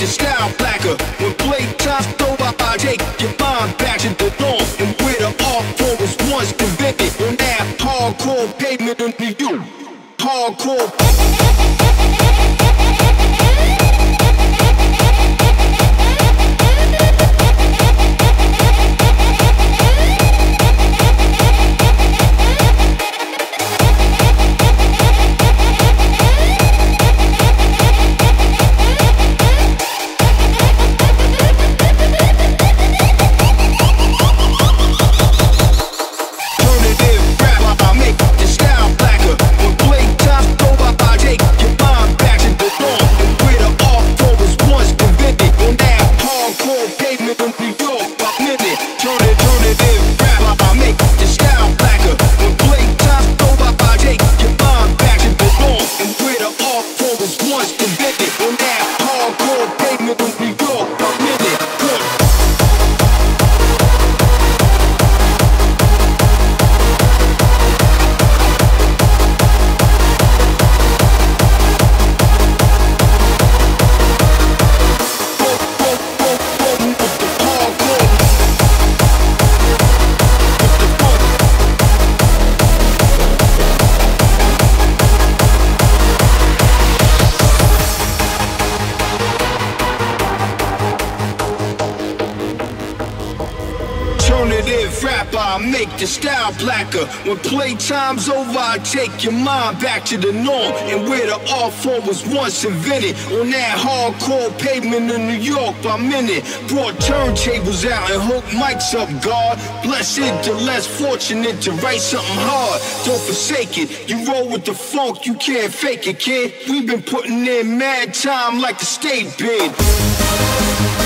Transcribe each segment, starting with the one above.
your style blacker. When playtime's Alternative rap, I make the style blacker. When playtime's over, I take your mind back to the norm. And where the art form was once invented. On that hardcore pavement in New York by minute. Brought turntables out and hooked mics up, God. Blessed the less fortunate to write something hard. Don't forsake it. You roll with the funk, you can't fake it, kid. We've been putting in mad time like the state bid.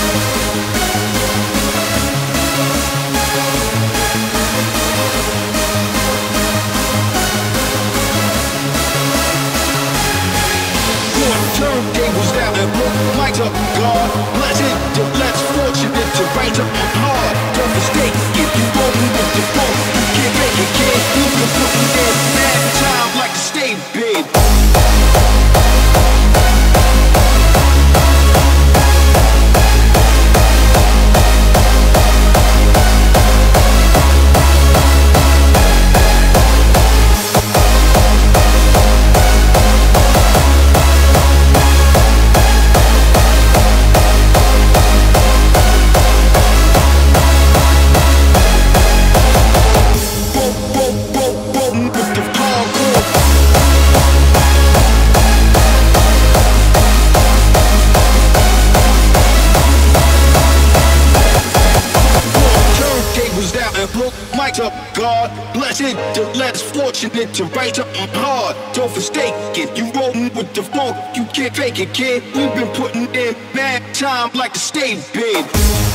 Mics up, God. Blessed less fortunate to write something less fortunate to write something hard. Don't mistake it, you rolling with the funk, you can't fake it, kid. We've been putting in mad time like the state bid.